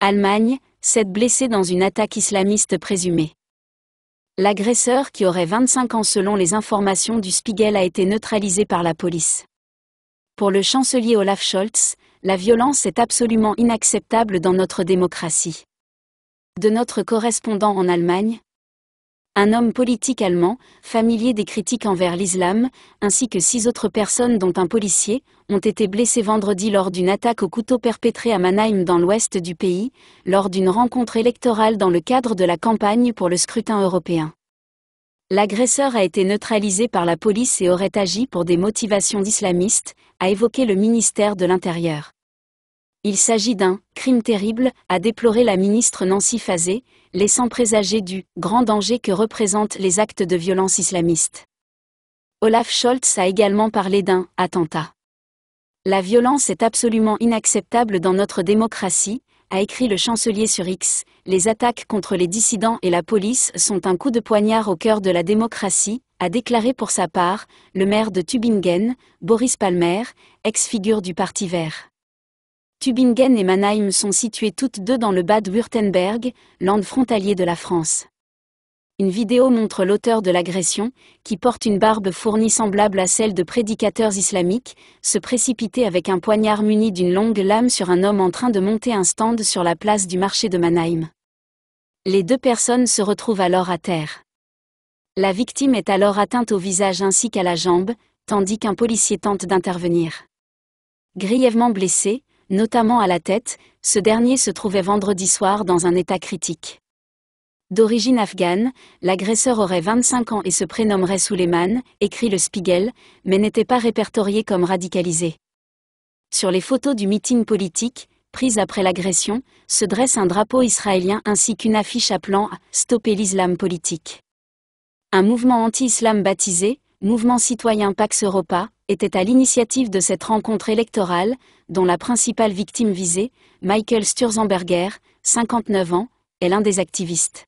Allemagne, 7 blessés dans une attaque islamiste présumée. L'agresseur qui aurait 25 ans selon les informations du Spiegel a été neutralisé par la police. Pour le chancelier Olaf Scholz, la violence est absolument inacceptable dans notre démocratie. De notre correspondant en Allemagne, un homme politique allemand, familier des critiques envers l'islam, ainsi que six autres personnes dont un policier, ont été blessés vendredi lors d'une attaque au couteau perpétrée à Mannheim dans l'ouest du pays, lors d'une rencontre électorale dans le cadre de la campagne pour le scrutin européen. L'agresseur a été neutralisé par la police et aurait agi pour des motivations islamistes, a évoqué le ministère de l'Intérieur. Il s'agit d'un crime terrible, a déploré la ministre Nancy Fazé, laissant présager du grand danger que représentent les actes de violence islamiste. Olaf Scholz a également parlé d'un attentat. La violence est absolument inacceptable dans notre démocratie, a écrit le chancelier sur X. Les attaques contre les dissidents et la police sont un coup de poignard au cœur de la démocratie, a déclaré pour sa part le maire de Tübingen, Boris Palmer, ex-figure du Parti vert. Tübingen et Mannheim sont situées toutes deux dans le Bade-Württemberg, land frontalier de la France. Une vidéo montre l'auteur de l'agression, qui porte une barbe fournie semblable à celle de prédicateurs islamiques, se précipiter avec un poignard muni d'une longue lame sur un homme en train de monter un stand sur la place du marché de Mannheim. Les deux personnes se retrouvent alors à terre. La victime est alors atteinte au visage ainsi qu'à la jambe, tandis qu'un policier tente d'intervenir. Grièvement blessé, notamment à la tête, ce dernier se trouvait vendredi soir dans un état critique. D'origine afghane, l'agresseur aurait 25 ans et se prénommerait Suleiman, écrit le Spiegel, mais n'était pas répertorié comme radicalisé. Sur les photos du meeting politique, prises après l'agression, se dresse un drapeau israélien ainsi qu'une affiche appelant à Stopper l'islam politique. Un mouvement anti-islam baptisé, Mouvement citoyen Pax Europa, était à l'initiative de cette rencontre électorale, dont la principale victime visée, Michael Sturzenberger, 59 ans, est l'un des activistes.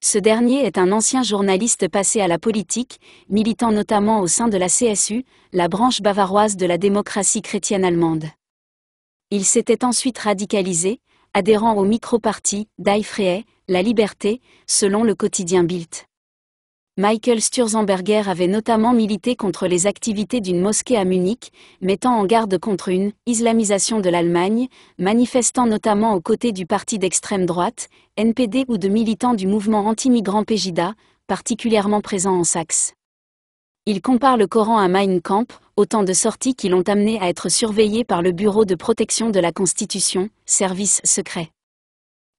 Ce dernier est un ancien journaliste passé à la politique, militant notamment au sein de la CSU, la branche bavaroise de la démocratie chrétienne allemande. Il s'était ensuite radicalisé, adhérant au micro-parti Die Freie, La Liberté, selon le quotidien Bild. Michael Sturzenberger avait notamment milité contre les activités d'une mosquée à Munich, mettant en garde contre une islamisation de l'Allemagne, manifestant notamment aux côtés du parti d'extrême droite, NPD ou de militants du mouvement anti-migrant Pegida, particulièrement présent en Saxe. Il compare le Coran à Mein Kampf, autant de sorties qui l'ont amené à être surveillé par le Bureau de protection de la Constitution, service secret.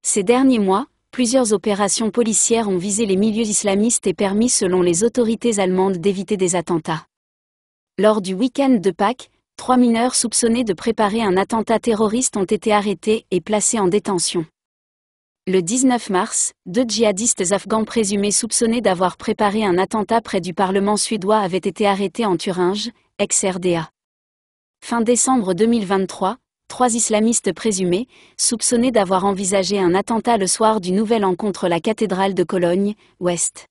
Ces derniers mois, plusieurs opérations policières ont visé les milieux islamistes et permis selon les autorités allemandes d'éviter des attentats. Lors du week-end de Pâques, trois mineurs soupçonnés de préparer un attentat terroriste ont été arrêtés et placés en détention. Le 19 mars, deux djihadistes afghans présumés soupçonnés d'avoir préparé un attentat près du Parlement suédois avaient été arrêtés en Thuringe, ex-RDA. Fin décembre 2023, trois islamistes présumés, soupçonnés d'avoir envisagé un attentat le soir du Nouvel An contre la cathédrale de Cologne, Ouest.